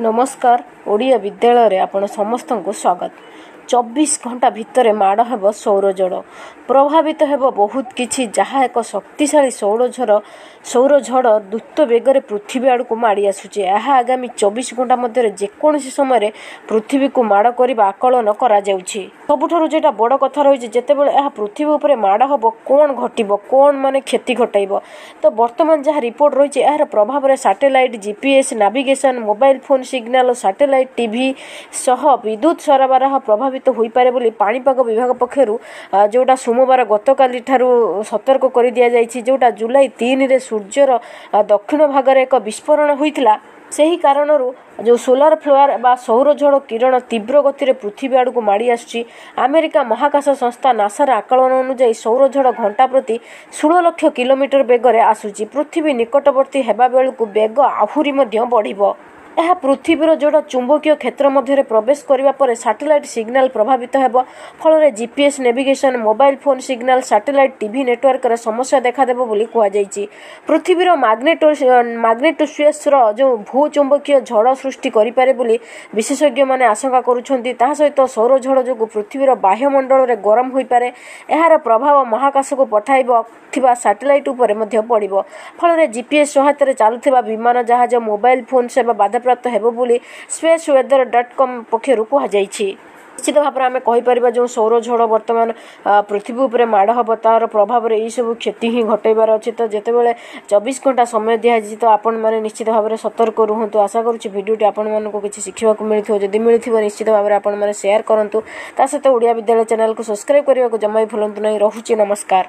ନମସ୍କାର ଓଡ଼ିଆ ବିଦ୍ୟାଳୟରେ ଆପଣ ସମସ୍ତଙ୍କୁ ସ୍ୱାଗତ। ଚବିଶ ଘଣ୍ଟା ଭିତରେ ମାଡ଼ ହେବ ସୌରଝଡ଼ ପ୍ରଭାବିତ ହେବ ବହୁତ କିଛି ଯାହା ଏକ ଶକ୍ତିଶାଳୀ ସୌରଝଡ଼ ସୌରଝଡ଼ ଦ୍ରୁତ ବେଗରେ ପୃଥିବୀ ଆଡ଼କୁ ମାଡ଼ି ଆସୁଛି। ଏହା ଆଗାମୀ ଚବିଶ ଘଣ୍ଟା ମଧ୍ୟରେ ଯେକୌଣସି ସମୟରେ ପୃଥିବୀକୁ ମାଡ଼ କରିବା ଆକଳନ କରାଯାଉଛି। ସବୁଠାରୁ ଯେଉଁଟା ବଡ଼ କଥା ରହିଛି ଯେତେବେଳେ ଏହା ପୃଥିବୀ ଉପରେ ମାଡ଼ ହେବ କ'ଣ ଘଟିବ କ'ଣ ମାନେ କ୍ଷତି ଘଟାଇବ? ତ ବର୍ତ୍ତମାନ ଯାହା ରିପୋର୍ଟ ରହିଛି ଏହାର ପ୍ରଭାବରେ satellite GPS navigation mobile phone signal satellite TV ସହ ବିଦ୍ୟୁତ୍ ସରବରାହ ପ୍ରଭାବିତ ହୋଇପାରେ ବୋଲି ପାଣିପାଗ ବିଭାଗ ପକ୍ଷରୁ ଯେଉଁଟା ସୋମବାର ଗତକାଲିଠାରୁ ସତର୍କ କରିଦିଆଯାଇଛି ଯେଉଁଟା ଜୁଲାଇ ତିନିରେ ସୂର୍ଯ୍ୟର ଦକ୍ଷିଣ ଭାଗରେ ଏକ ବିସ୍ଫୋରଣ ହୋଇଥିଲା ସେହି କାରଣରୁ ଯେଉଁ ସୋଲାର ଫ୍ଲେୟାର ବା ସୌରଝଡ଼ କିରଣ ତୀବ୍ର ଗତିରେ ପୃଥିବୀ ଆଡ଼କୁ ମାଡ଼ି ଆସୁଛି ଆମେରିକା ମହାକାଶ ସଂସ୍ଥା ନାସାର ଆକଳନ ଅନୁଯାୟୀ ସୌରଝଡ଼ ଘଣ୍ଟା ପ୍ରତି ଷୋହଳ ଲକ୍ଷ କିଲୋମିଟର ବେଗରେ ଆସୁଛି ପୃଥିବୀ ନିକଟବର୍ତ୍ତୀ ହେବା ବେଳକୁ ବେଗ ଆହୁରି ମଧ୍ୟ ବଢ଼ିବ। ଏହା ପୃଥିବୀର ଯୋଡ଼ା ଚୁମ୍ବକୀୟ କ୍ଷେତ୍ର ମଧ୍ୟରେ ପ୍ରବେଶ କରିବା ପରେ ସାଟେଲାଇଟ୍ ସିଗ୍ନାଲ ପ୍ରଭାବିତ ହେବ। ଫଳରେ GPS navigation mobile phone signal satellite TV ନେଟୱାର୍କରେ ସମସ୍ୟା ଦେଖାଦେବ ବୋଲି କୁହାଯାଇଛି। ପୃଥିବୀର ମାଗ୍ନେଟୋ ମାଗ୍ନେଟୋସ୍ଫିୟର୍ସର ଯେଉଁ ଭୂଚୁମ୍ବକୀୟ ଝଡ଼ ସୃଷ୍ଟି କରିପାରେ ବୋଲି ବିଶେଷଜ୍ଞମାନେ ଆଶଙ୍କା କରୁଛନ୍ତି ତାହା ସହିତ ସୌରଝଡ଼ ଯୋଗୁଁ ପୃଥିବୀର ବାହ୍ୟମଣ୍ଡଳରେ ଗରମ ହୋଇପାରେ। ଏହାର ପ୍ରଭାବ ମହାକାଶକୁ ପଠାଇବ ଥିବା ସାଟେଲାଇଟ୍ ଉପରେ ମଧ୍ୟ ପଡ଼ିବ। ଫଳରେ ଜିପିଏସ୍ ସହାୟତାରେ ଚାଲୁଥିବା ବିମାନ ଜାହାଜ ମୋବାଇଲ ଫୋନ୍ ସେବା ବାଧା ବାଧାପ୍ରାପ୍ତ ହେବ ବୋଲି ସ୍ପେସ୍ ୱେଦର ଡଟ୍ କମ୍ ପକ୍ଷରୁ କୁହାଯାଇଛି। ନିଶ୍ଚିତ ଭାବରେ ଆମେ କହିପାରିବା ଯେଉଁ ସୌରଝଡ଼ ବର୍ତ୍ତମାନ ପୃଥିବୀ ଉପରେ ମାଡ଼ ହେବ ତାର ପ୍ରଭାବରେ ଏହିସବୁ କ୍ଷତି ହିଁ ଘଟାଇବାର ଅଛି। ତ ଯେତେବେଳେ ଚବିଶ ଘଣ୍ଟା ସମୟ ଦିଆଯାଇଛି ତ ଆପଣମାନେ ନିଶ୍ଚିତ ଭାବରେ ସତର୍କ ରୁହନ୍ତୁ। ଆଶା କରୁଛି ଭିଡ଼ିଓଟି ଆପଣମାନଙ୍କୁ କିଛି ଶିଖିବାକୁ ମିଳିଥିବ। ଯଦି ମିଳିଥିବ ନିଶ୍ଚିତ ଭାବରେ ଆପଣମାନେ ସେୟାର କରନ୍ତୁ। ତା ସହିତ ଓଡ଼ିଆ ବିଦ୍ୟାଳୟ ଚ୍ୟାନେଲକୁ ସବସ୍କ୍ରାଇବ୍ କରିବାକୁ ଜମା ବି ଭୁଲନ୍ତୁ ନାହିଁ। ରହୁଛି ନମସ୍କାର।